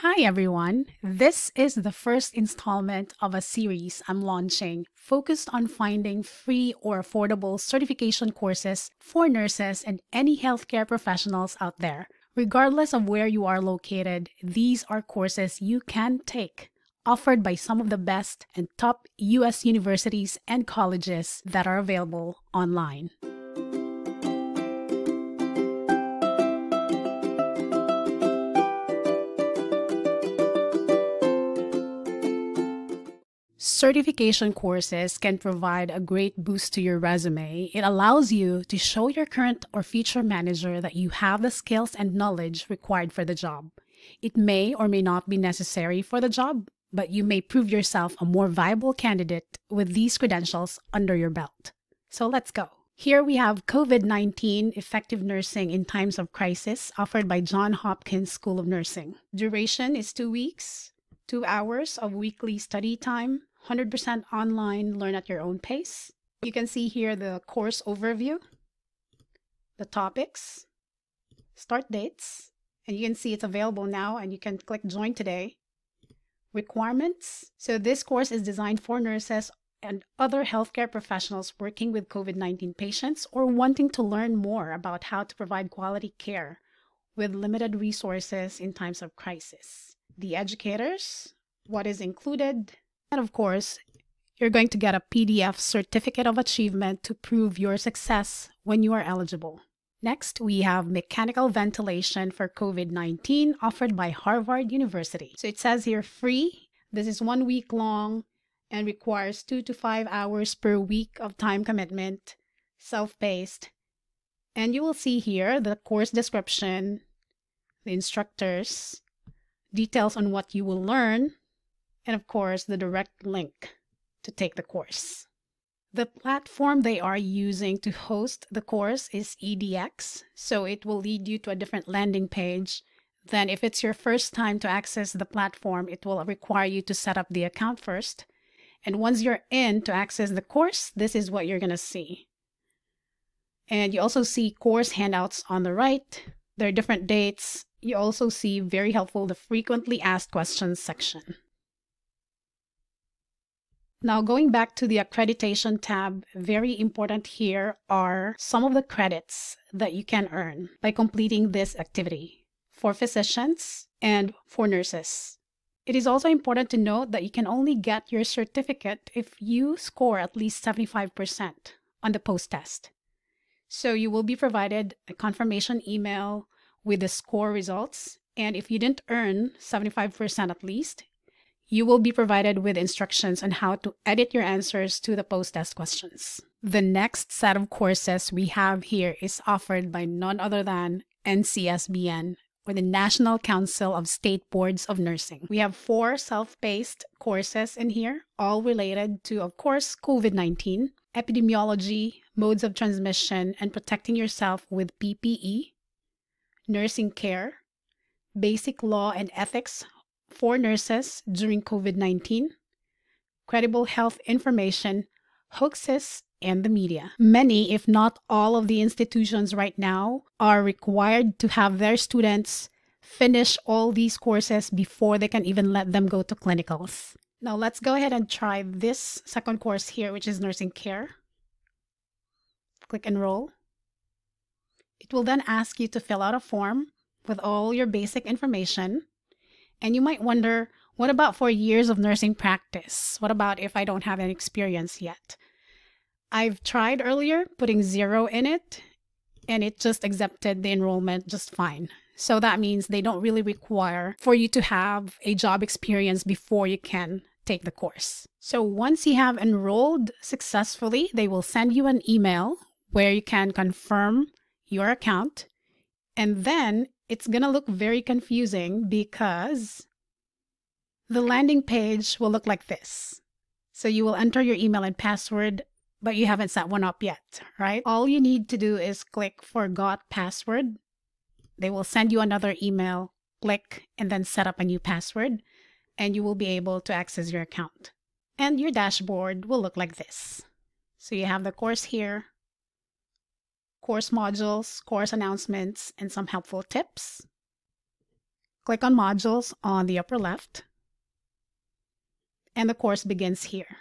Hi, everyone. This is the first installment of a series I'm launching focused on finding free or affordable certification courses for nurses and any healthcare professionals out there. Regardless of where you are located, these are courses you can take, offered by some of the best and top US universities and colleges that are available online. Certification courses can provide a great boost to your resume. It allows you to show your current or future manager that you have the skills and knowledge required for the job. It may or may not be necessary for the job, but you may prove yourself a more viable candidate with these credentials under your belt. So let's go. Here we have COVID 19 Effective Nursing in Times of Crisis, offered by Johns Hopkins School of Nursing. Duration is two weeks, two hours of weekly study time, 100% online, learn at your own pace. You can see here the course overview, the topics, start dates, and you can see it's available now and you can click join today. Requirements. So this course is designed for nurses and other healthcare professionals working with COVID-19 patients or wanting to learn more about how to provide quality care with limited resources in times of crisis. The educators, what is included, and of course, you're going to get a PDF certificate of achievement to prove your success when you are eligible. Next, we have mechanical ventilation for COVID 19 offered by Harvard University. So it says here free. This is one week long and requires two to five hours per week of time commitment, self paced. And you will see here the course description, the instructors, details on what you will learn, and of course, the direct link to take the course. The platform they are using to host the course is EDX, so it will lead you to a different landing page. Then, if it's your first time to access the platform, it will require you to set up the account first. And once you're in to access the course, this is what you're going to see. And you also see course handouts on the right. There are different dates. You also see very helpful the frequently asked questions section. Now, going back to the accreditation tab, very important here are some of the credits that you can earn by completing this activity for physicians and for nurses. It is also important to note that you can only get your certificate if you score at least 75% on the post test. So you will be provided a confirmation email with the score results. And if you didn't earn 75% at least, you will be provided with instructions on how to edit your answers to the post-test questions. The next set of courses we have here is offered by none other than NCSBN, or the National Council of State Boards of Nursing. We have four self-paced courses in here, all related to, of course, COVID-19, epidemiology, modes of transmission, and protecting yourself with PPE, nursing care, basic law and ethics for nurses during COVID 19, credible health information, hoaxes, and the media. Many, if not all, of the institutions right now are required to have their students finish all these courses before they can even let them go to clinicals. Now, let's go ahead and try this second course here, which is nursing care. Click enroll. It will then ask you to fill out a form with all your basic information. And you might wonder, what about for years of nursing practice? What about if I don't have any experience yet? I've tried earlier putting zero in it, and it just accepted the enrollment just fine. So that means they don't really require for you to have a job experience before you can take the course. So once you have enrolled successfully, they will send you an email where you can confirm your account. And then it's going to look very confusing because the landing page will look like this. So you will enter your email and password, but you haven't set one up yet, right? All you need to do is click forgot password. They will send you another email, click, and then set up a new password, and you will be able to access your account. And your dashboard will look like this. So you have the course here, course modules, course announcements, and some helpful tips. Click on modules on the upper left. And the course begins here.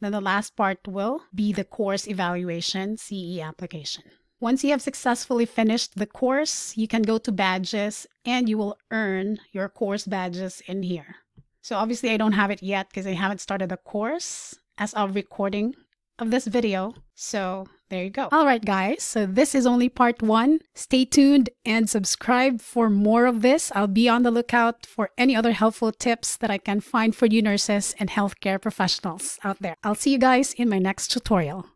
Then the last part will be the course evaluation CE application. Once you have successfully finished the course, you can go to badges and you will earn your course badges in here. So obviously I don't have it yet because I haven't started the course as of recording of this video. So there you go. All right, guys. So this is only part one. Stay tuned and subscribe for more of this. I'll be on the lookout for any other helpful tips that I can find for you nurses and healthcare professionals out there. I'll see you guys in my next tutorial.